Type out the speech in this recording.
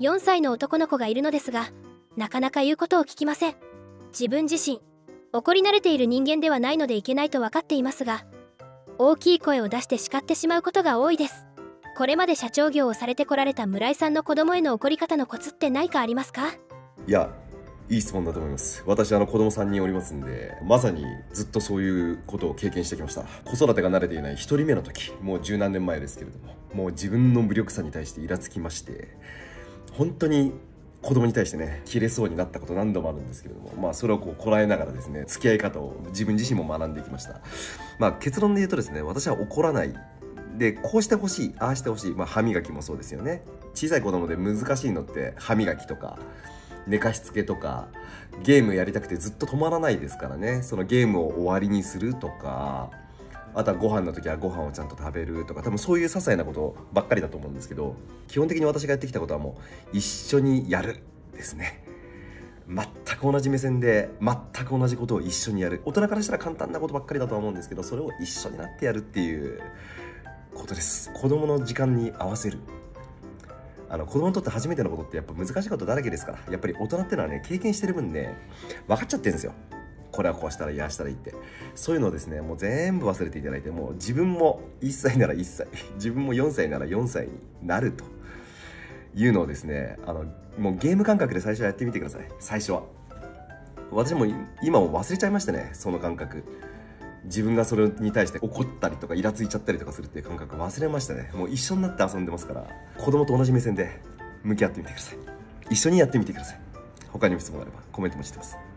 4歳の男の子がいるのですがなかなか言うことを聞きません。自分自身怒り慣れている人間ではないのでいけないと分かっていますが大きい声を出して叱ってしまうことが多いです。これまで社長業をされてこられた村井さんの子供への怒り方のコツって何かありますか？いやいい質問だと思います。私あの子供3人おりますんでまさにずっとそういうことを経験してきました。子育てが慣れていない1人目の時もう十何年前ですけれどももう自分の無力さに対してイラつきまして本当に子供に対してね切れそうになったこと何度もあるんですけれどもまあそれをこうこらえながらですね付き合い方を自分自身も学んできました。まあ結論で言うとですね私は怒らない。でこうしてほしいああしてほしい、まあ、歯磨きもそうですよね。小さい子供で難しいのって歯磨きとか寝かしつけとかゲームやりたくてずっと止まらないですからね。そのゲームを終わりにするとかあとはご飯の時はご飯をちゃんと食べるとか多分そういう些細なことばっかりだと思うんですけど基本的に私がやってきたことはもう一緒にやるですね。全く同じ目線で全く同じことを一緒にやる。大人からしたら簡単なことばっかりだとは思うんですけどそれを一緒になってやるっていうことです。子供の時間に合わせる。あの子供にとって初めてのことってやっぱ難しいことだらけですから。やっぱり大人ってのはね経験してる分ね分かっちゃってるんですよ。これはこうしたらいやしたらいいって。そういうのをですねもう全部忘れていただいてもう自分も1歳なら1歳 自分も4歳なら4歳になると。いうのをですねあのもうゲーム感覚で最初はやってみてください。最初は。私も今も忘れちゃいましたねその感覚。自分がそれに対して怒ったりとかイラついちゃったりとかするっていう感覚忘れましたね。もう一緒になって遊んでますから子供と同じ目線で向き合ってみてください。一緒にやってみてください。他にも質問があればコメントもしてます。